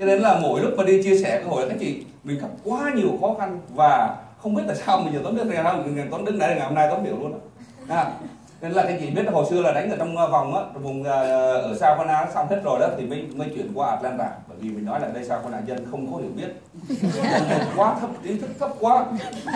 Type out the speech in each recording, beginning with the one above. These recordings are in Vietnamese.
cho nên là mỗi lúc mà đi chia sẻ cơ hội các chị mình gặp quá nhiều khó khăn và không biết tại sao mình giờ tóm đức ngày rằng không tuấn đức đây ngày hôm nay tuấn biểu luôn đó. À, nên là các chị biết hồi xưa là đánh ở trong ờ, vòng á vùng ờ, ở sao con á xong hết rồi đó thì mới mới chuyển qua Atlanta. Bởi vì mình nói là đây sao con dân không có hiểu biết. Quá thấp trí thức thấp quá.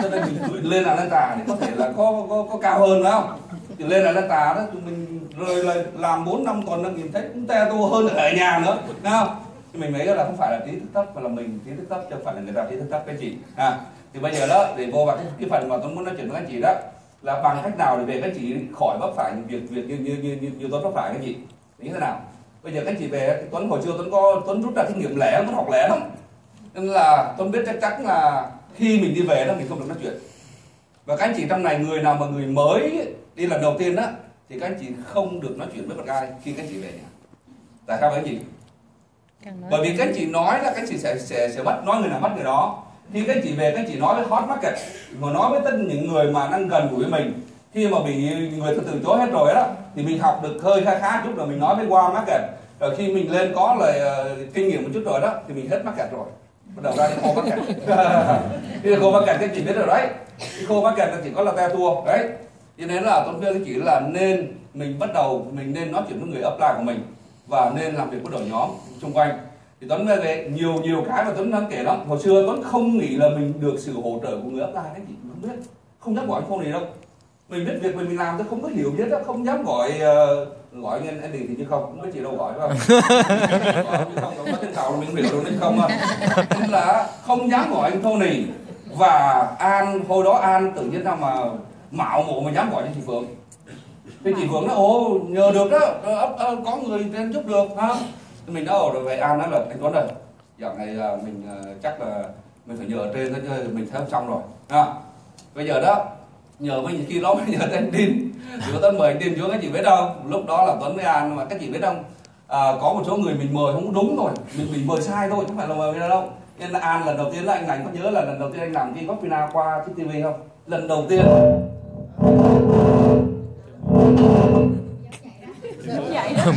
Cho nên mình chuyển lên Atlanta để có thể là có có, có cao hơn phải không? Thì lên Atlanta đó tụi mình rồi là làm 4 năm còn đang nhìn thấy cũng te tua hơn ở nhà nữa thấy không? Thì mình thấy là không phải là trí thức thấp mà là mình trí thức thấp chứ không phải là người ta trí thức thấp cái chị à thì bây giờ đó để vô vào cái, cái phần mà tôi muốn nói chuyện với anh chị đó là bằng cách nào để về các chị khỏi vấp phải những việc việc như như như như, như tuấn vấp phải các chị như thế nào? Bây giờ các chị về thì tuấn hồi xưa tuấn có tuấn rút ra kinh nghiệm lẻ tuấn học lẻ lắm. Nên là tuấn biết chắc chắn là khi mình đi về đó mình không được nói chuyện. Và các anh chị trong này người nào mà người mới đi lần đầu tiên đó thì các anh chị không được nói chuyện với bất ai khi các anh chị về nhà. Tại sao vậy anh chị? Bởi vì các anh chị nói là các anh chị sẽ sẽ sẽ bắt nói người nào bắt người đó. Khi các chị về các chị nói với hot market mà nói với tất những người mà đang gần gũi với mình. Khi mà bị người ta từ chối hết rồi đó thì mình học được hơi khá khá chút rồi mình nói với warm market. Rồi khi mình lên có lời uh, kinh nghiệm một chút rồi đó thì mình hết market rồi. Bắt đầu ra đến khô market. Đi khô market các chị biết rồi đấy. Cái khô market là chỉ có là te tua đấy. Cho nên là tôi khuyên các chị là nên mình bắt đầu mình nên nói chuyện với người upline của mình và nên làm việc với đội nhóm xung quanh thì Tuấn về nhiều nhiều cái mà Tuấn đang kể lắm. Hồi xưa Tuấn không nghĩ là mình được sự hỗ trợ của người upline đấy chị không biết. Không dám gọi anh này đâu. Mình biết việc mình mình làm tôi không có hiểu biết đó. Không dám gọi uh, gọi anh anh thì như không không biết chị đâu gọi phải không? Gọi không có tên cầu mình hiểu được nên không nên là không dám gọi anh Tony. Và An hồi đó An tự nhiên nào mà mạo mộ mà dám gọi cho chị Phượng. Thì chị Phượng nói ồ nhờ được đó. Có người trên giúp được ha mình nói rồi vậy an nói là anh tuấn ơi dạo này là mình uh, chắc là mình phải nhờ ở trên đó chứ mình thấy xong rồi. À, bây giờ đó nhờ mình khi đó nhờ tên tin thì tuấn mời anh tin xuống các chị biết không? Lúc đó là tuấn với an mà các chị biết không? À, có một số người mình mời không đúng rồi. Mình mình mời sai thôi chứ không phải là mời đâu. Nên là an lần đầu tiên là anh lành có nhớ là lần đầu tiên anh làm cái góc pina qua cái tv không? Lần đầu tiên.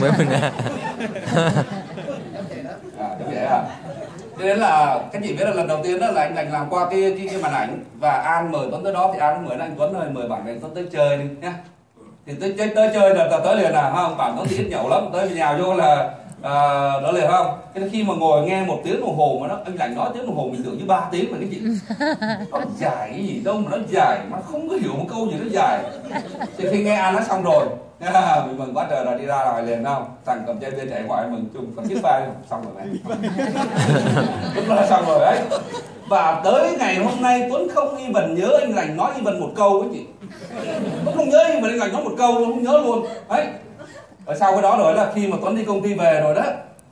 Mới mình à đúng vậy à. Cho à. nên là các chị biết là lần đầu tiên đó là anh lành làm qua cái cái, cái màn ảnh và an mời tuấn tới đó thì an mời anh tuấn ơi mời bạn anh tuấn tới chơi đi nhá. Thì tới tới, tới chơi là tới liền à không? Bạn tuấn thì ít nhậu lắm tới nhà vô là à, đó liền không? Cái khi mà ngồi nghe một tiếng đồng hồ mà nó anh lành nói tiếng đồng hồ mình tưởng như ba tiếng mà cái gì? Nó dài cái gì đâu mà nó dài mà không có hiểu một câu gì nó dài. Thì khi nghe an nói xong rồi À, mình mừng quá trời rồi đi ra rồi liền không? Thằng cầm chai bia chạy ngoài mừng chung có chiếc vai xong rồi này lúc đó xong rồi đấy. Và tới ngày hôm nay tuấn không y vần nhớ anh lành nói y vần một câu ấy chị. Tuấn không nhớ y vần anh lành nói một câu luôn không nhớ luôn. Đấy và sau cái đó rồi là khi mà tuấn đi công ty về rồi đó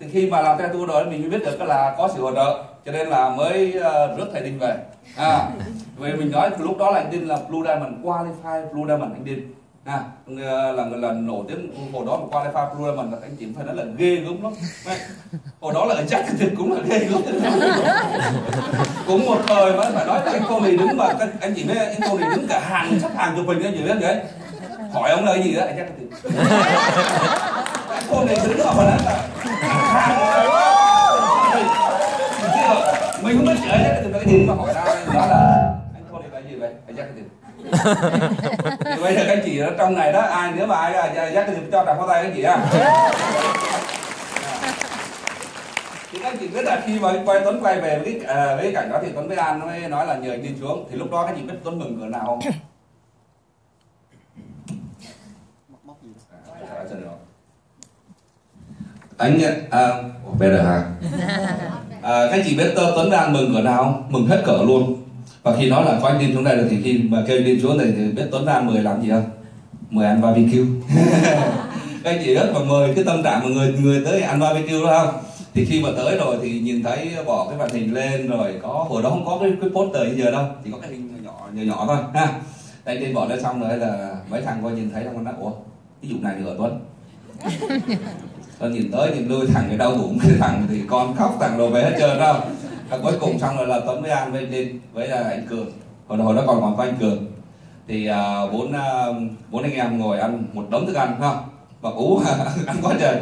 thì khi mà làm theo tour rồi mình mới biết được là có sự hỗ trợ. Cho nên là mới uh, rước thầy đinh về. À vì mình nói lúc đó là anh đinh là blue diamond qualify blue diamond anh đinh. À, ờ, là người là nổi tiếng hồi đó mà qua lefa Blue mình là anh chị phải nói là ghê gớm lắm. Hồi đó là ở chắc thì cũng là ghê gớm. Cũng một thời mà phải nói là anh Tony đứng mà anh chị biết anh Tony đứng cả hàng sắp hàng chụp hình anh chị biết vậy hỏi ông cái gì đó anh chắc thì anh Tony đứng mà nói là mình không biết chuyện chắc thì cái gì mà hỏi ra đó là anh Tony là gì vậy anh chắc thì thì bây giờ các chị ở trong này đó ai nếu mà ai dắt thì cho đặt pháo tay các chị à thì các chị biết là khi mà quay Tuấn quay về với cái, à, với cái cảnh đó thì Tuấn với An mới nói là nhờ anh đi xuống. Thì lúc đó các chị biết Tuấn mừng cỡ nào không? Anh à, về được hả? À, các chị biết Tuấn đang mừng cỡ nào không? Mừng hết cỡ luôn và khi nói là có anh tin xuống đây rồi thì khi mà kêu tin xuống này thì biết Tuấn đang mời làm gì không mời ăn barbecue các anh chị rất mà mời cái tâm trạng mà người người tới ăn barbecue đó không thì khi mà tới rồi thì nhìn thấy bỏ cái màn hình lên rồi có hồi đó không có cái, cái poster như giờ đâu chỉ có cái hình nhỏ nhỏ nhỏ thôi ha đây đi bỏ lên xong rồi là mấy thằng coi nhìn thấy xong nó ủa cái dụ này nữa tuấn. Tôi nhìn tới nhìn lui thằng cái đau bụng cái thằng thì con khóc thằng đồ về hết trơn đâu và cuối cùng xong rồi là tuấn với an với lên với là anh cường. Hồi hồi đó còn còn có anh cường. Thì uh, bốn uh, bốn anh em ngồi ăn một đống thức ăn không? Và ú ăn quá trời.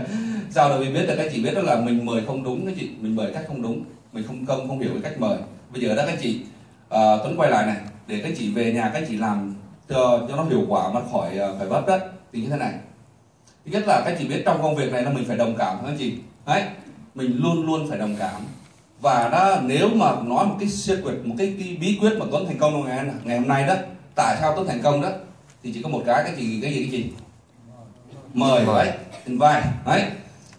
Sao đó mình biết là các chị biết đó là mình mời không đúng các chị mình mời cách không đúng mình không công không hiểu cái cách mời. Bây giờ đó các chị uh, tuấn quay lại này để các chị về nhà các chị làm cho, cho nó hiệu quả mà khỏi uh, phải vấp đất thì như thế này. Thứ nhất là các chị biết trong công việc này là mình phải đồng cảm các chị? Đấy mình luôn luôn phải đồng cảm. Và đó nếu mà nói một cái secret một cái, cái bí quyết mà tuấn thành công trong ngày ngày hôm nay đó tại sao tuấn thành công đó? Thì chỉ có một cái cái gì cái gì cái gì? Mời đấy invite đấy.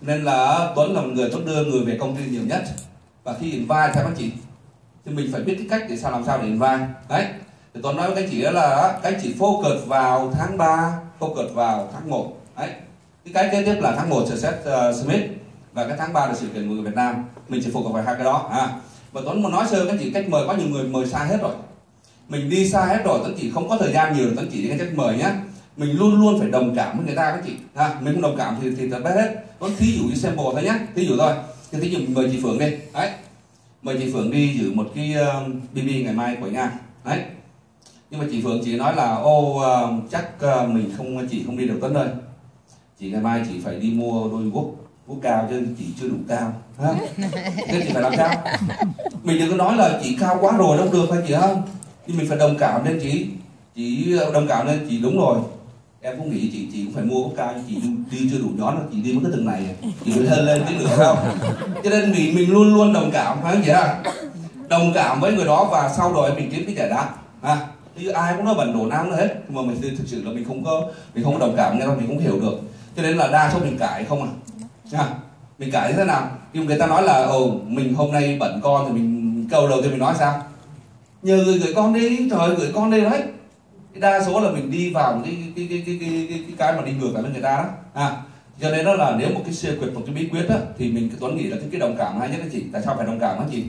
Nên là tuấn là một người tuấn đưa người về công ty nhiều nhất. Và khi invite theo các chị? Thì mình phải biết cái cách để sao làm sao để invite đấy. Thì tuấn nói với các chị đó là các chị focus vào tháng 3 focus vào tháng 1 đấy. Cái cái kế tiếp là tháng 1 Success uh, Smith và cái tháng 3 là sự kiện người Việt Nam. Mình chỉ focus vào hai cái đó. À và Tuấn muốn nói sơ các chị cách mời có nhiều người mời sai hết rồi. Mình đi xa hết rồi Tuấn chỉ không có thời gian nhiều Tuấn chỉ cái cách mời nhá. Mình luôn luôn phải đồng cảm với người ta các chị. À, mình không đồng cảm thì thì thật bét hết. Tuấn thí dụ như sample thôi nhá. Thí dụ thôi. Thì thí dụ mời chị Phượng đi. Đấy. Mời chị Phượng đi giữ một cái ờ, uh, BB ngày mai của nhà. Đấy nhưng mà chị Phượng chỉ nói là ô uh, chắc uh, mình không chị không đi được Tuấn ơi. Chị ngày mai chị phải đi mua đôi guốc guốc cao chứ chị chưa đủ cao ha? Thế chị phải làm sao? Mình đừng có nói là chị cao quá rồi đâu được phải chị không nhưng mình phải đồng cảm lên chị chị đồng cảm lên chị đúng rồi em cũng nghĩ chị chị cũng phải mua guốc cao chị đi chưa đủ nhón chị đi một cái từng này chị phải hơn lên cái nữa không? Cho nên vì mình luôn luôn đồng cảm phải không chị ha? Đồng cảm với người đó và sau rồi mình kiếm cái giải đáp ha chứ ai cũng nói bẩn đổ nam nữa hết. Nhưng mà mình thực sự là mình không có mình không có đồng cảm nên mình không hiểu được. Cho nên là đa số mình cãi không à. À, mình cãi thế nào? Nhưng người ta nói là ồ mình hôm nay bận con thì mình câu đầu tiên mình nói sao? Nhờ người gửi con đi trời gửi con đi đấy. Đa số là mình đi vào cái cái cái cái cái cái, cái, cái mà đi ngược lại với người ta đó. À cho nên đó là nếu một cái siêu secret một cái bí quyết đó thì mình tuấn nghĩ là cái cái đồng cảm hay nhất là chị. Tại sao phải đồng cảm hả chị?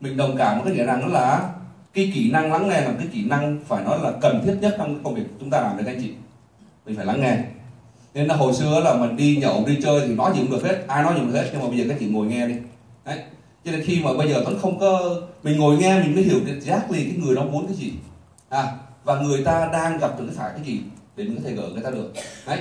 Mình đồng cảm có nghĩa rằng đó là cái kỹ năng lắng nghe là cái kỹ năng phải nói là cần thiết nhất trong công việc chúng ta làm được, anh chị. Mình phải lắng nghe. Nên là hồi xưa là mình đi nhậu, đi chơi thì nói gì cũng được hết, ai nói gì cũng được hết, nhưng mà bây giờ các chị ngồi nghe đi. Đấy. Cho nên khi mà bây giờ tuấn không có, mình ngồi nghe mình mới hiểu được liền cái người đó muốn cái gì. À và người ta đang gặp được cái phải cái gì để mình có thể gỡ người ta được. Đấy.